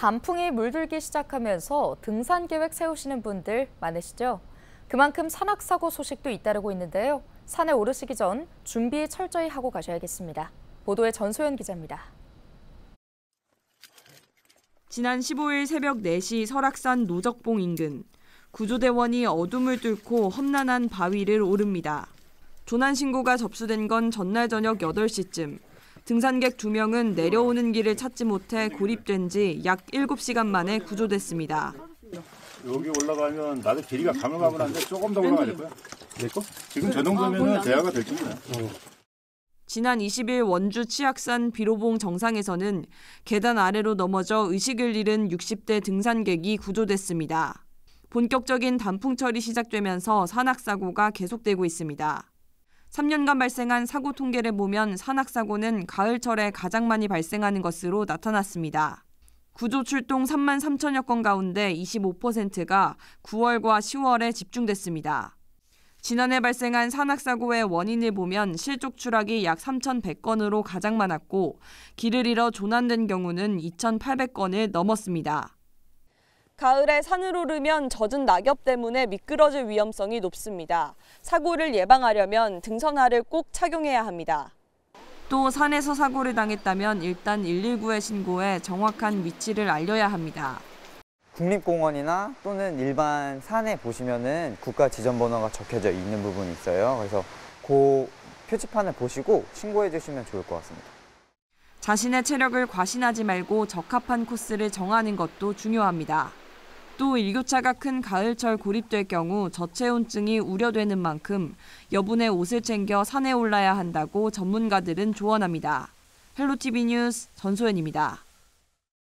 단풍이 물들기 시작하면서 등산 계획 세우시는 분들 많으시죠? 그만큼 산악사고 소식도 잇따르고 있는데요. 산에 오르시기 전 준비 철저히 하고 가셔야겠습니다. 보도에 전소연 기자입니다. 지난 15일 새벽 4시 설악산 노적봉 인근 구조대원이 어둠을 뚫고 험난한 바위를 오릅니다. 조난 신고가 접수된 건 전날 저녁 8시쯤. 등산객 2명은 내려오는 길을 찾지 못해 고립된 지 약 7시간 만에 구조됐습니다. 여기 올라가면 나도 길이가 가물가물한데 조금 더 올라가야 될 거야. 내 거? 지금 저 정도면 대화가 될 겁니다. 지난 20일 원주 치악산 비로봉 정상에서는 계단 아래로 넘어져 의식을 잃은 60대 등산객이 구조됐습니다. 본격적인 단풍철이 시작되면서 산악사고가 계속되고 있습니다. 3년간 발생한 사고 통계를 보면 산악사고는 가을철에 가장 많이 발생하는 것으로 나타났습니다. 구조 출동 3만 3천여 건 가운데 25%가 9월과 10월에 집중됐습니다. 지난해 발생한 산악사고의 원인을 보면 실족 추락이 약 3,100건으로 가장 많았고 길을 잃어 조난된 경우는 2,800건을 넘었습니다. 가을에 산을 오르면 젖은 낙엽 때문에 미끄러질 위험성이 높습니다. 사고를 예방하려면 등산화를 꼭 착용해야 합니다. 또 산에서 사고를 당했다면 일단 119에 신고해 정확한 위치를 알려야 합니다. 국립공원이나 또는 일반 산에 보시면은 국가 지정 번호가 적혀져 있는 부분이 있어요. 그래서 그 표지판을 보시고 신고해 주시면 좋을 것 같습니다. 자신의 체력을 과신하지 말고 적합한 코스를 정하는 것도 중요합니다. 또 일교차가 큰 가을철 고립될 경우 저체온증이 우려되는 만큼 여분의 옷을 챙겨 산에 올라야 한다고 전문가들은 조언합니다. 헬로티비 뉴스 전소연입니다.